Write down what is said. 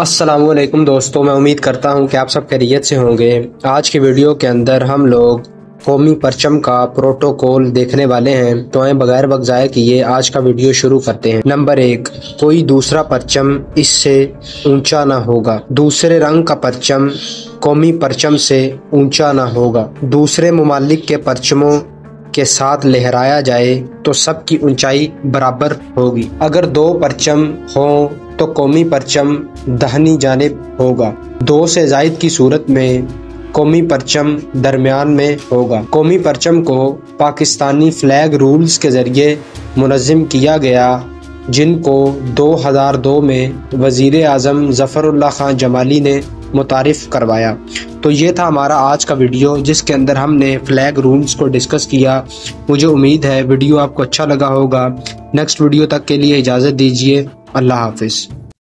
असलकुम दोस्तों, मैं उम्मीद करता हूँ कि आप सब खैरियत से होंगे। आज की वीडियो के अंदर हम लोग कौमी परचम का प्रोटोकॉल देखने वाले हैं। तो आए बगैर वक्त ज़ाय किए आज का वीडियो शुरू करते हैं। नंबर एक, कोई दूसरा परचम इससे ऊँचा ना होगा। दूसरे रंग का परचम कौमी परचम से ऊँचा ना होगा। दूसरे ममालिक के परचमों के साथ लहराया जाए तो सबकी ऊंचाई बराबर होगी। अगर दो परचम हों तो कौमी परचम दहनी जानब होगा। दो से जायद की सूरत में कौमी परचम दरमियान में होगा। कौमी परचम को पाकिस्तानी फ्लैग रूल्स के ज़रिए मुनज़म किया गया, जिनको 2002 में वज़ी अजम ज़फ़रुल्ला ख़ान जमाली ने मुतारफ़ करवाया। तो ये था हमारा आज का वीडियो, जिसके अंदर हमने फ्लैग रूल्स को डिस्कस किया। मुझे उम्मीद है वीडियो आपको अच्छा लगा होगा। नेक्स्ट वीडियो तक के लिए इजाज़त दीजिए। अल्लाह हाफिज़